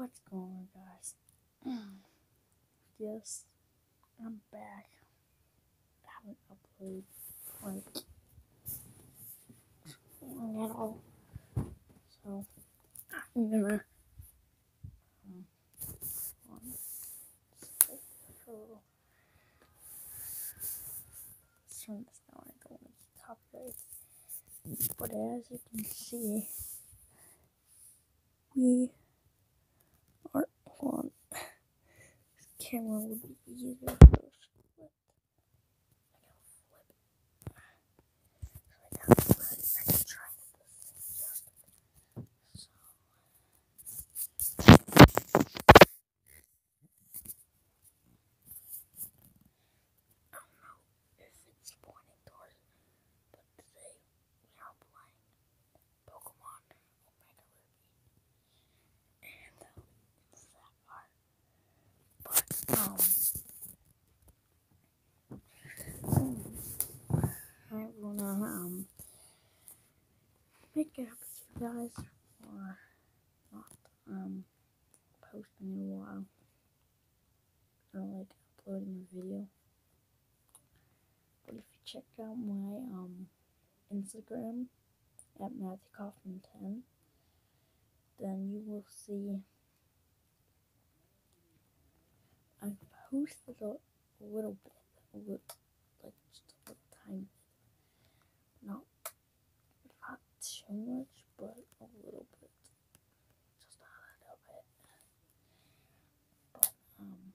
What's going on, guys? yes, I'm back. I haven't uploaded like at all, so I'm gonna um, turn this down. I don't want to copyright, but as you can see, we are on. This camera would be easier to flip. I gotta flip. So I gotta flip. I can try this adjusted. So. I don't know if it's pointing towards it, but today we are playing Pokemon Omega Ruby and uh, Sapphire. But um, I wanna um make it up with you guys for not um posting in a while or like uploading a video. But if you check out my um Instagram at Matthew Kaufman 10, then you will see I posted a, little bit, a little, like just a little tiny bit. Not, not too much, but a little bit. Just a little bit. But, um,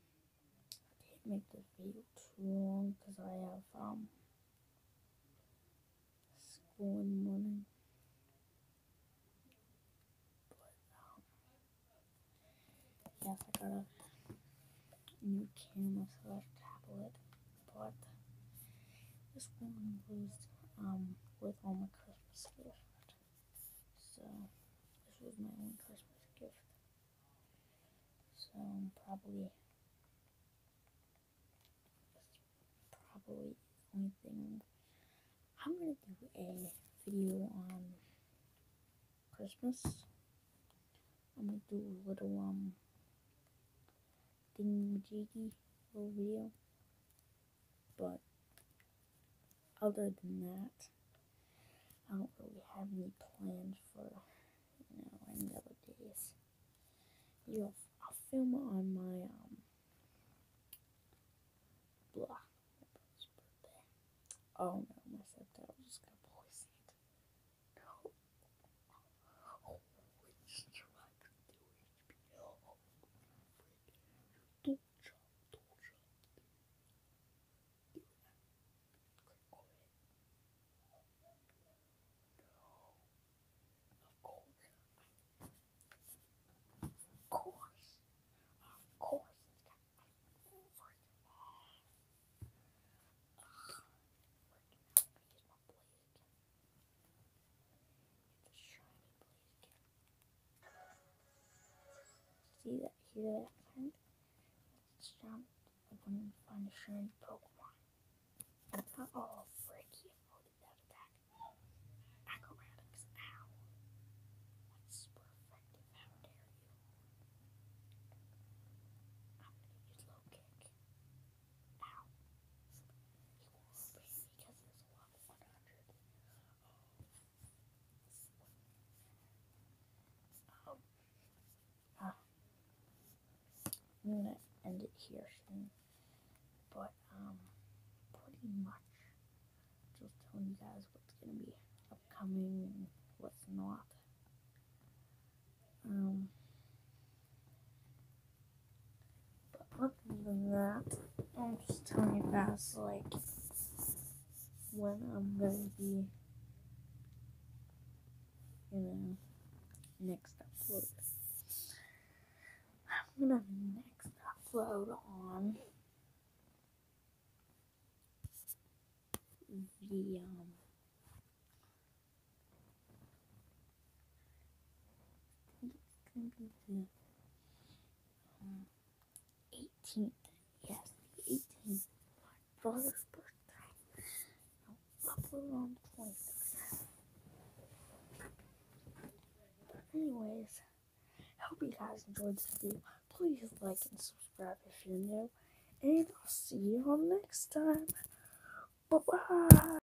I too long because I have, um, school in the morning. But, um, yes, I got a new camera slash tablet, but this one was, um, with all my Christmas gift. So, this was my only Christmas gift. So, probably, probably the only thing I'm gonna do a video on Christmas. I'm gonna do a little um thingamajiggy little video. But other than that, I don't really have any plans for you know any other days. You know, I'll film on my um blah my brother's birthday. Oh no, my subtitle just got poisoned. No. Oh, it's trying to do HBO. Don't jump, don't jump. Do that. Click on it. No. Of course. Of course. Of course. It's got my freaking off. Ugh. Freaking out. I'm gonna use my blaze again. See that? Hear that sound like when you find a shiny Pokemon. Oh, I'm gonna end it here soon. But, um, pretty much just telling you guys what's gonna be upcoming and what's not. Um, but other than that, I'm just telling you guys, like, when I'm gonna be, you know, next upload. I'm gonna next upload on the um the um, 18th. Yes, the 18th. My brother's birthday. I'll upload on the 23rd. But anyways, hope you guys enjoyed this video. Please like and subscribe if you're new. And I'll see you all next time. Bye bye.